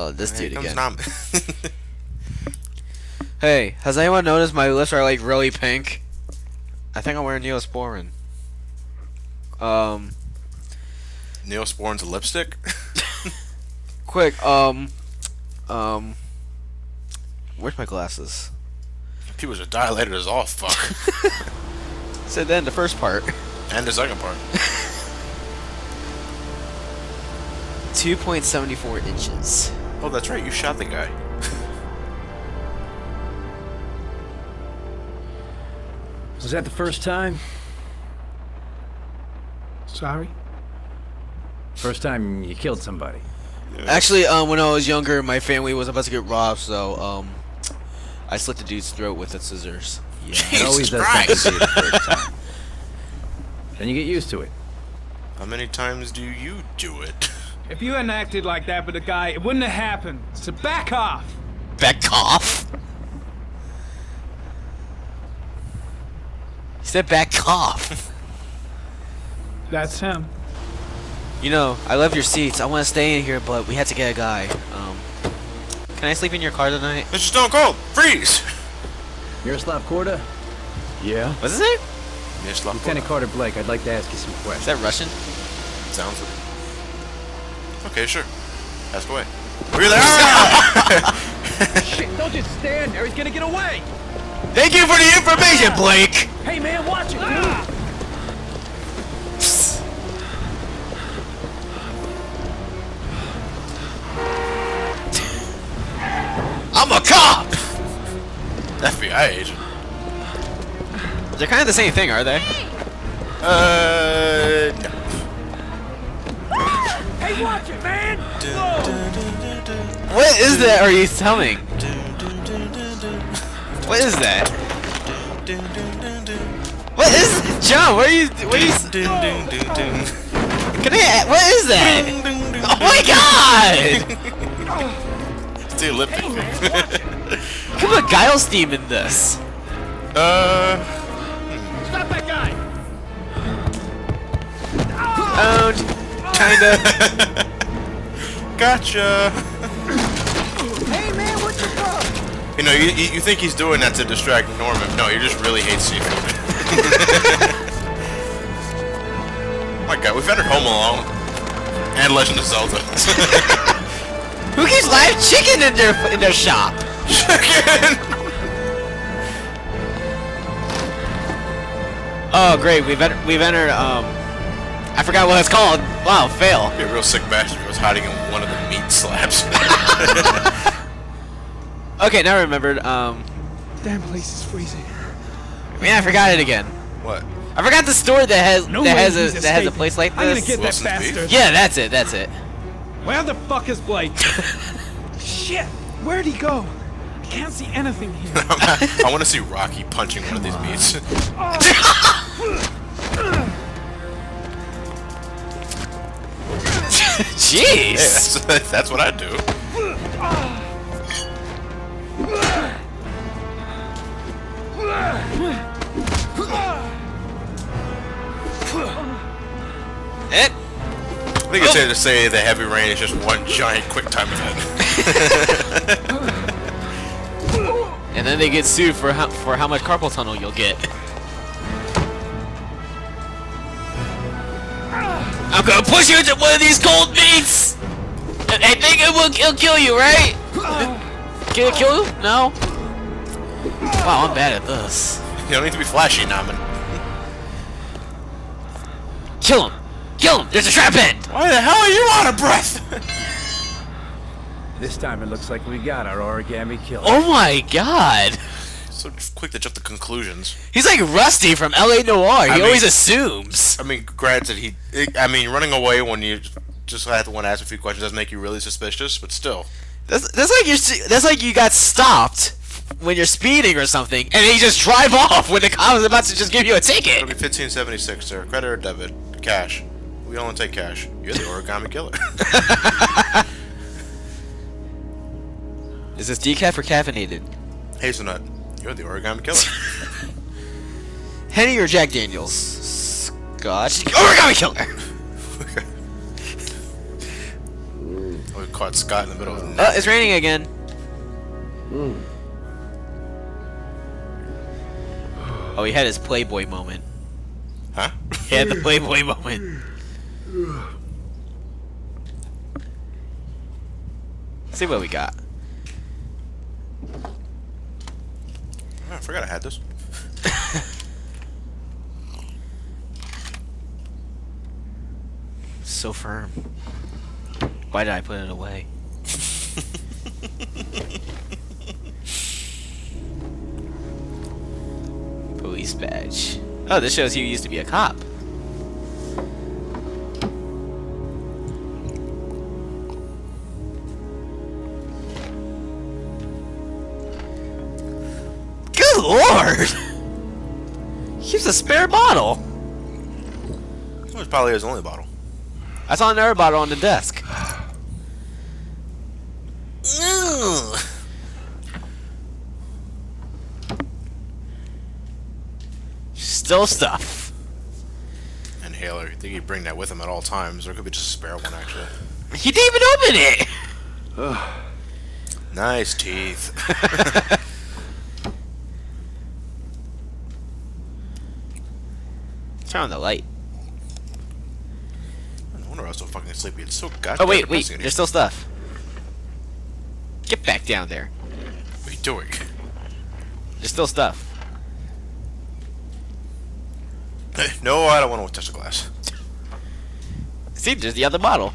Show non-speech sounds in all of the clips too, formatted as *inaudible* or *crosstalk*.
Oh, this dude again. *laughs* Hey, has anyone noticed my lips are like really pink? I think I'm wearing Neosporin. Um, Neosporin's a lipstick. *laughs* quick, um, um, where's my glasses? People's are dilated as all fuck. *laughs* Said then the first part. and the second part. 2.74 inches. Oh, that's right. You shot the guy. *laughs* Was that the first time? Sorry? First time you killed somebody. Actually, um, when I was younger, my family was about to get robbed, so um, I slit the dude's throat with the scissors. Yeah. *laughs* It always does happen Christ. to the first time. Then you get used to it. How many times do you do it? *laughs* If you hadn't acted like that with the guy, it wouldn't have happened. So back off. Back off. He said back off. *laughs* That's him. You know, I love your seats. I want to stay in here, but we had to get a guy. Um, can I sleep in your car tonight? Mr. Stone Cold, freeze! Miroslav Korda? Yeah? What's his name? Miroslav Lieutenant Carter Blake, I'd like to ask you some questions. Is that Russian? Sounds. Okay, sure. Ask away. We're there. *laughs* Shit, don't just stand there, he's gonna get away! Thank you for the information, Blake. Hey man, watch it, dude! *sighs* I'm a cop. FBI agent. They're kind of the same thing, are they? Uh, no. What is that? Are you telling? What is that? What is John? What are you? What are you? Can I? What is that? Oh my God! Stay lip. *laughs* Come on, Guile's theme in this. uh, Stop that guy! Owned. Kinda. *laughs* gotcha. You know, you, you think he's doing that to distract Norman. No, you just really hate seafood. *laughs* My God, we've entered Home Alone and Legend of Zelda. *laughs* Who keeps live chicken in their in their shop? Chicken. Oh great, we've entered, we've entered. Um, I forgot what it's called. Wow, fail. Be a real sick bastard was hiding in one of the meat slabs. *laughs* Okay, now I remembered. Um, Damn place is freezing. man, I forgot it again. what? I forgot the store that has No that has a he's that has a place like I'm gonna this. get that Wilson's beef? Yeah, that's it. That's it. Where the fuck is Blake? *laughs* Shit! Where'd he go? I can't see anything here. *laughs* I want to see Rocky punching one of these meats. *laughs* Jeez. Yeah, that's, that's what I do. I think it's safe to say the heavy rain is just one giant quick time event. *laughs* And then they get sued for how for how much carpal tunnel you'll get. I'm gonna push you into one of these cold meats. I think it will it'll kill you, right? Can it kill you? No. Wow, I'm bad at this. you don't need to be flashy, Nahmen. Kill him! Kill him! There's a trap end! Why the hell are you out of breath? This time it looks like we got our origami killer. Oh my god! so quick to jump to conclusions. He's like Rusty from LA Noire. He I mean- always assumes. I mean, granted, he. I mean, running away when you just have to want to ask a few questions does make you really suspicious, but still. That's, that's like you're that's like you got stopped when you're speeding or something, and then you just drive *laughs* off when the cop is about to just give you a ticket. It'll be 1576, sir. Credit or debit? Cash. We only take cash. You're the origami killer. Is this decaf or caffeinated? Hazelnut. You're the origami killer. *laughs* Henny or Jack Daniels? Scotch. Origami killer. Oh, *laughs* we caught Scott in the middle of Oh, nothing. it's raining again. Mm. Oh, he had his Playboy moment. Huh? He had the Playboy moment. See what we got. Oh, I forgot I had this. *laughs* So firm. Why did I put it away? *laughs* Police badge. Oh, this shows you used to be a cop. Lord! *laughs* Here's a spare bottle. It was probably his only bottle. I saw another bottle on the desk. Still stuff. Inhaler. You think he'd bring that with him at all times, or could be just a spare one, actually. He didn't even open it. Nice teeth. *laughs* Turn on the light. no wonder I was so fucking sleepy. It's so goddamn Oh wait, wait. in here. There's still stuff. Get back down there. What are you doing? There's still stuff. *laughs* no, I don't want to touch the glass. See, there's the other bottle.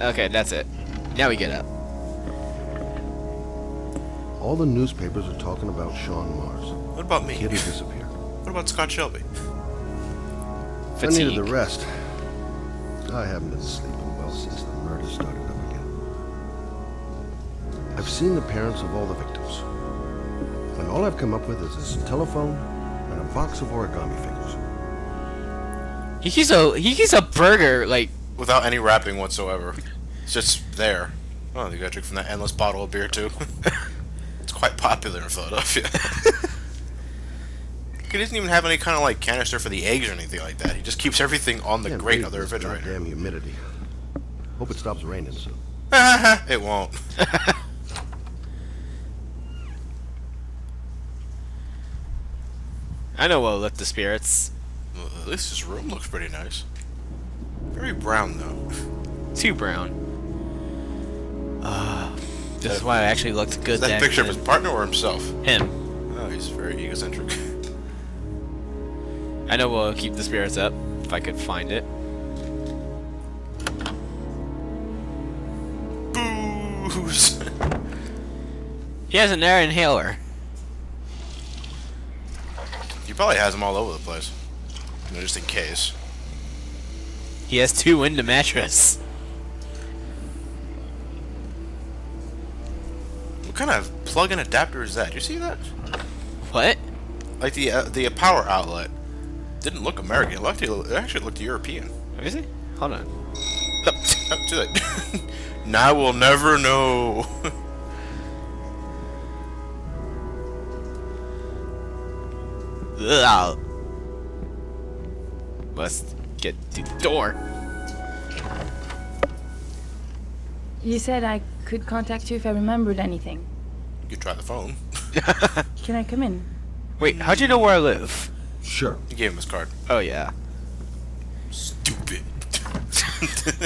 Okay, that's it. Now we get up. All the newspapers are talking about Shaun Mars. What about me? Kid who disappeared. What about Scott Shelby? Fatigue. I needed the rest. I haven't been sleeping well since the murder started up again. I've seen the parents of all the victims. And all I've come up with is this telephone and a box of origami figures. He's a he keeps a burger like Without any wrapping whatsoever. It's just there. Oh, you got to drink from that endless bottle of beer, too. *laughs* it's quite popular in Philadelphia. *laughs* he doesn't even have any kind of like canister for the eggs or anything like that. He just keeps everything on the Can't grate breathe of the this refrigerator. Goddamn humidity. Hope it stops raining soon. *laughs* it won't. I know what'll lift the spirits. Well, At least his room looks pretty nice. Very brown though. Too brown. Uh, this is why it actually looked good. Is that a picture of his partner or himself? him. Oh, he's very egocentric. *laughs* I know we'll keep the spirits up if I could find it. Booze. *laughs* He has an air inhaler. he probably has them all over the place. You know, just in case. He has two in the mattress. What kind of plug-in adapter is that? Do You see that? What? Like the uh, the power outlet didn't look American. It looked it actually looked European. Me see. Hold on. Oh, too late. now we'll never know. *laughs* Ugh. Must get to the door. You said I could contact you if I remembered anything. you could try the phone. *laughs* Can I come in? Wait, how'd you know where I live? Sure. You gave him his card. Oh yeah. Stupid.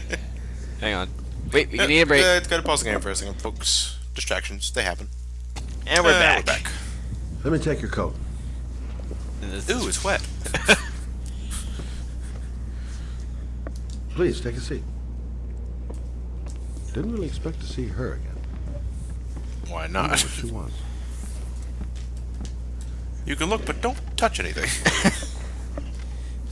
*laughs* Hang on. Wait, we need a break. Uh, it's gotta pause the game for a second, folks. Distractions, they happen. and we're Uh, back. We're back. Let me take your coat. Ooh, it's wet. *laughs* Please, take a seat. Didn't really expect to see her again. Why don't what she *laughs* wants. You can look, but don't touch anything. *laughs*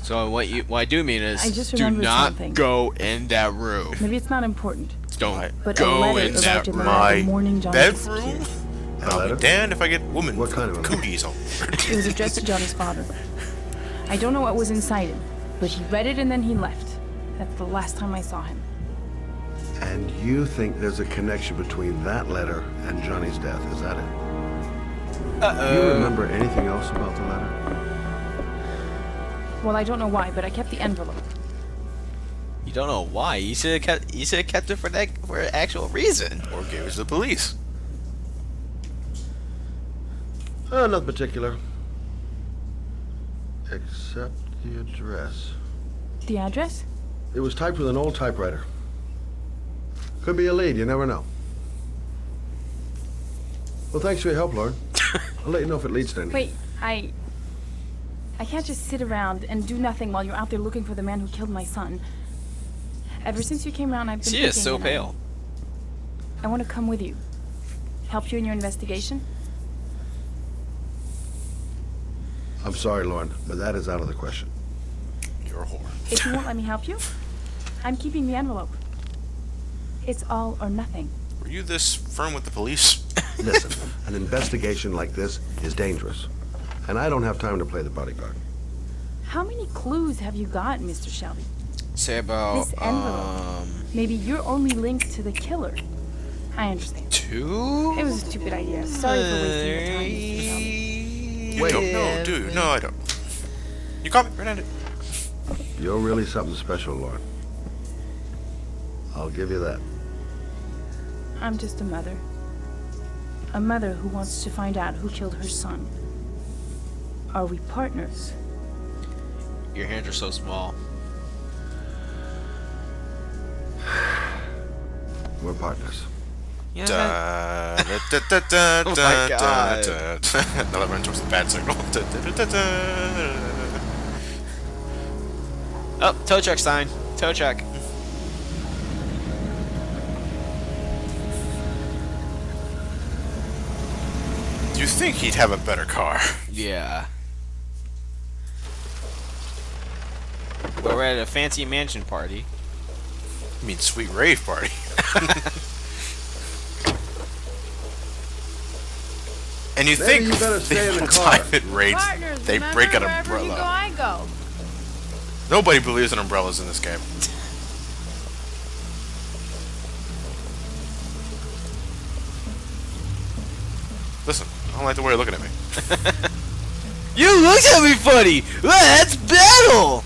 So what you what I do mean is I just do not something. go in that room. Maybe it's not important, Don't but go a letter in that arrived in room. My the morning Johnny bedroom? And I'll letter? be damned if I get woman What kind of a letter? cooties on. It was addressed to Johnny's father. I don't know what was inside it, but he read it and then he left. That's the last time I saw him. And you think there's a connection between that letter and Johnny's death, is that it? Do you remember anything else about the letter? Well, I don't know why, but I kept the envelope. You don't know why. You should have kept. You should have kept it for that for an actual reason. Or gave it to the police. Uh, nothing particular. Except the address. The address? It was typed with an old typewriter. Could be a lead, you never know. Well, thanks for your help, Lauren. *laughs* I'll let you know if it leads to anything. Wait, I. I can't just sit around and do nothing while you're out there looking for the man who killed my son. Ever since you came around, I've been She is so and I- pale. I want to come with you. Help you in your investigation? I'm sorry, Lauren, but that is out of the question. You're a whore. If you *laughs* won't let me help you, I'm keeping the envelope. It's all or nothing. Were you this firm with the police? *laughs* Listen, an investigation like this is dangerous. And I don't have time to play the bodyguard. How many clues have you got, Mr. Shelby? Say about This envelope. um Maybe you're only linked to the killer. I understand. two. It was a stupid idea. Sorry for wasting your time, Mr. Shelby. You Wait. don't know, do you? No, I don't. You caught me red-handed. You're really something special, Lauren. I'll give you that. I'm just a mother. A mother who wants to find out who killed her son. Are we partners? Your hands are so small. *sighs* We're partners. Yeah. Da, da, da, da, da, *laughs* Oh my da, God. da, da. *laughs* now that runs towards the bad signal. Da, da, da, da, da. Oh, tow truck sign. Tow truck. You think he'd have a better car? Yeah. But we're at a fancy mansion party. I mean, sweet rave party. *laughs* and you Maybe think you better stay in the *laughs* the car. time it rains, they break an umbrella. I go. Nobody believes in umbrellas in this game. *laughs* Listen, I don't like the way you're looking at me. *laughs* You look at me funny. Let's battle.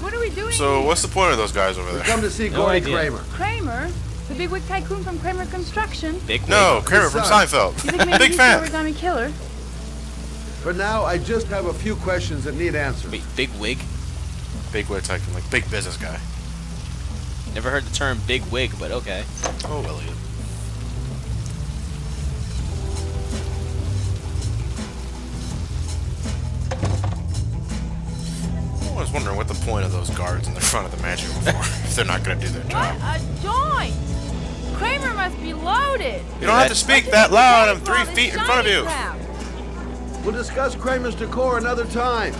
What are we doing? So, what's the point of those guys over We there? come to see No Gordy idea. Kramer. Kramer, the bigwig tycoon from Kramer Construction. Big No, Kramer from son. You Seinfeld. think *laughs* maybe Big he's fan. the origami killer? For now, I just have a few questions that need answers. Big, big wig. Big wig tycoon, like big business guy. Never heard the term big wig, but okay. Oh, Elliot. Of those guards in the front of the mansion were for, *laughs* if they're not going to do their job. What a joint! Kramer must be loaded. You don't have to speak that loud. I'm three feet in front of you. We'll discuss Kramer's decor another time.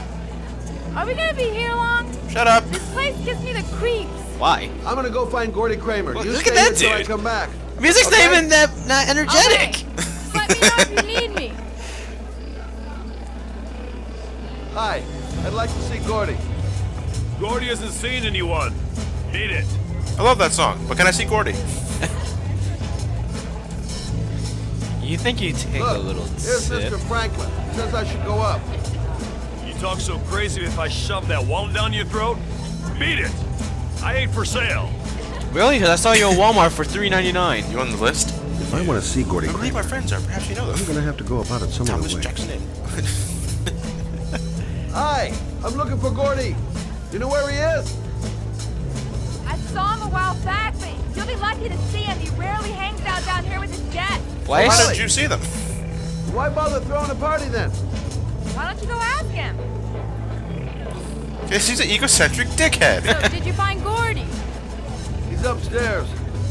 Are we gonna be here long? Shut up. This place gives me the creeps. Why? I'm gonna go find Gordy Kramer. Well, you look stay at that here till I come back. Music's Okay. not even that not energetic. Okay. Just let me know if you need me. *laughs* Hi, I'd like to see Gordy. Gordy hasn't seen anyone. Beat it. I love that song, but can I see Gordy? *laughs* You think you take Look, a little here's sip? Mr. Franklin. Says I should go up. You talk so crazy if I shove that wallet down your throat? Beat it. I ain't for sale. Really? 'Cause I saw you at Walmart for three ninety nine. You on the list? If I want to see Gordy I believe Kramer, my friends are. Perhaps you know them. I'm gonna have to go about it some other way. Thomas. Jackson. Hi, I'm looking for Gordy. You know where he is? I saw him a while back, but you'll be lucky to see him. He rarely hangs out down here with his guests. Why? How is- did you see them? Why bother throwing a party then? Why don't you go ask him? Yes, he's an egocentric dickhead. So, did you find Gordy? He's upstairs.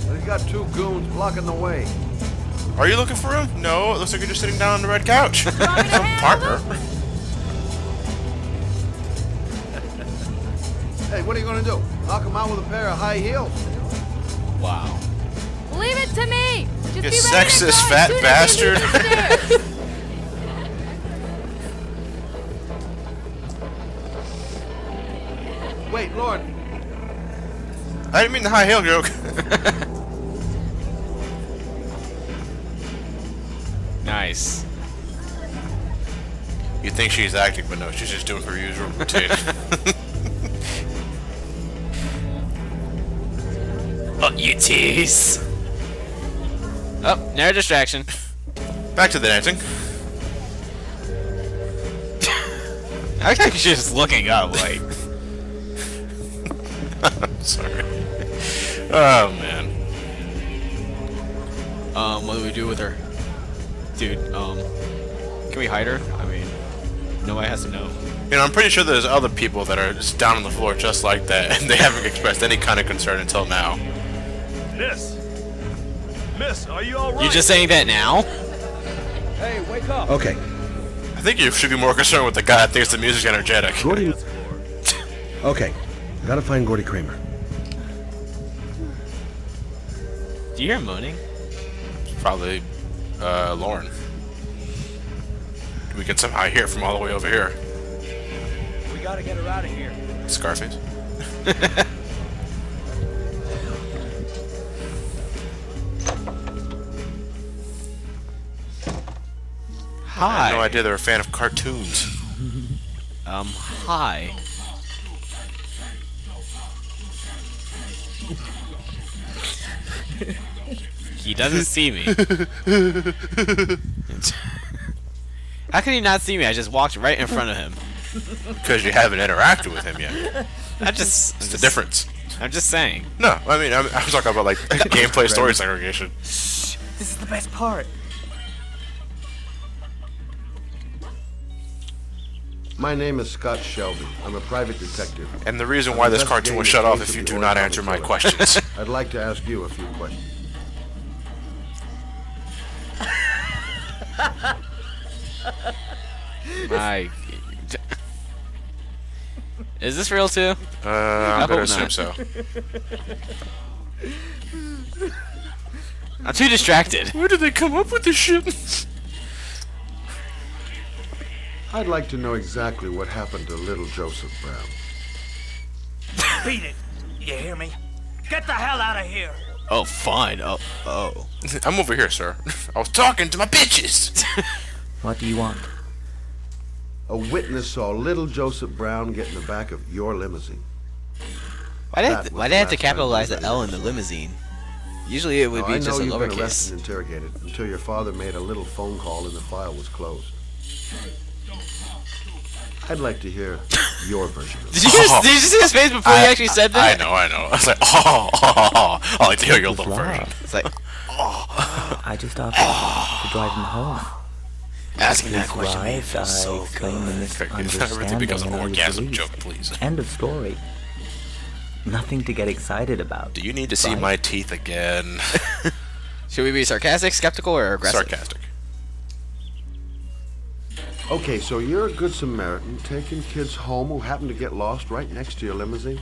And he's got two goons blocking the way. Are you looking for him? No, it looks like you're just sitting down on the red couch. want me to *laughs* Some handle partner. Hey, what are you gonna do? Knock him out with a pair of high heels? Wow. Leave it to me. Just You be ready to go sexist fat soon as bastard. *laughs* Wait, Lord. I didn't mean the high heel joke. *laughs* Nice. You think she's acting, but no, she's just doing her usual routine. *laughs* Oh, you tease. Oh, narrow distraction. *laughs* Back to the dancing. *laughs* I think she's just looking up, like. *laughs* I'm Sorry. Oh man. Um, what do we do with her? Dude, um, can we hide her? I mean, nobody has to know. You know, I'm pretty sure there's other people that are just down on the floor just like that, and they haven't expressed any kind of concern until now. Miss! Miss, are you alright? You just saying that now? Hey, wake up! Okay, I think you should be more concerned with the guy that thinks the music's energetic. Gordy. Okay, gotta find Gordy Kramer. Do you hear moaning? Probably, uh, Lauren. We can somehow hear from all the way over here. We gotta get her out of here. Scarface. *laughs* I had no idea they were a fan of cartoons. Um, hi. he doesn't see me. *laughs* How can he not see me? I just walked right in front of him. Because you haven't interacted with him yet. I just, It's the difference. I'm just saying. No, I mean, I'm, I was talking about like *laughs* gameplay story segregation. This is the best part. My name is Scott Shelby. I'm a private detective. And the reason why this cartoon was shut off if you do not answer my questions. *laughs* *laughs* I'd like to ask you a few questions. My. Is this real too? Uh, I'm gonna assume not. so. I'm too distracted. Where did they come up with this shit? I'd like to know exactly what happened to little Joseph Brown. Beat it. You hear me? Get the hell out of here. Oh, fine. Oh, oh. *laughs* I'm over here, sir. *laughs* I was talking to my bitches. *laughs* What do you want? A witness saw little Joseph Brown get in the back of your limousine. Why did That why was they have to capitalize the L in the limousine? Usually it would Now, be I know just a you've been arrested lowercase. and interrogated until your father made a little phone call and the file was closed. I'd like to hear your version of Did you, just, did you see his face before he actually said that? I know, I know. I was like, oh, oh, oh, oh. I like to hear your little version. It's like oh. I just offered to drive him home. Asking that question made me wife, feel so I claim good. in this Everything becomes an understanding and I was orgasm joke, please. End of story. Nothing to get excited about. Do you need to see my teeth again? *laughs* should we be sarcastic, skeptical, or aggressive? Sarcastic. Okay, so you're a good Samaritan taking kids home who happen to get lost right next to your limousine?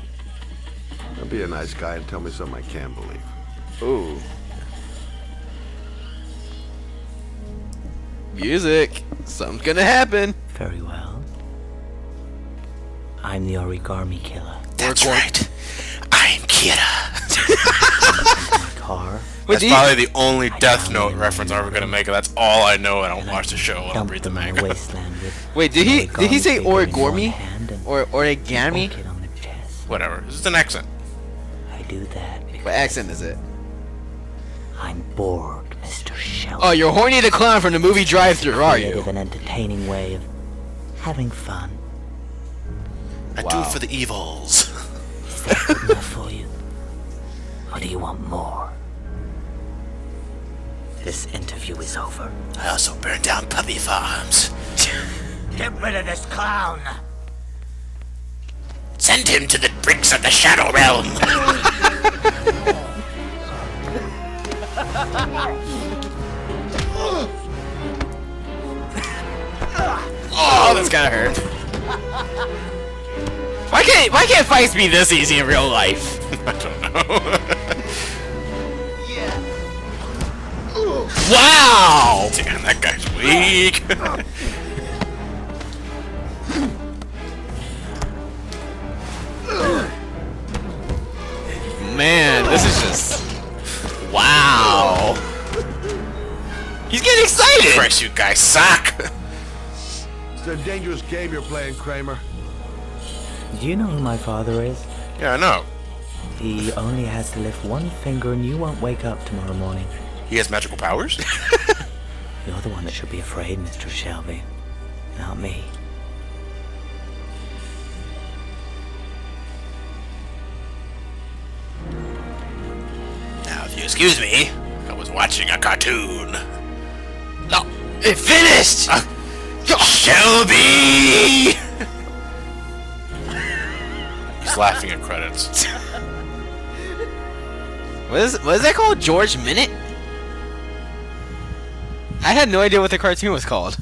Now be a nice guy and tell me something I can believe. Ooh. Music. Something's gonna happen. Very well. I'm the origami killer. That's right. I'm Kira. *laughs* Car. Wait, That's do you- probably the only Death Note reference I'm ever gonna make. and That's all I know. I don't watch the show. I don't read the manga. Wait, did he did he say origami figure in one origami hand and or an origami? orchid on. Whatever. This is an accent. I do that What accent is it? I'm bored, Mr. Shelby. Oh, you're horny the clown from the movie Drive Thru, are you? Creative and entertaining way of having fun. I do Wow. it for the evils. Is that good enough for you? Or do you want more? This interview is over. I also burned down puppy farms. *laughs* Get rid of this clown! Send him to the bricks of the Shadow Realm. *laughs* Oh, that's gotta hurt. Why can't why can't fights be this easy in real life? *laughs* I don't know. Wow! Damn, that guy's weak. Man, this is just wow. He's getting get excited? Christ, you guys suck! It's a dangerous game you're playing, Kramer. Do you know who my father is? yeah, I know. He only has to lift one finger and you won't wake up tomorrow morning. He has magical powers? *laughs* You're the one that should be afraid, Mr. Shelby. Not me. now, if you excuse me, I was watching a cartoon. No, it finished. Uh, Shelby! He's laughing at credits. *laughs* What is what is that called? George Minute? I had no idea what the cartoon was called.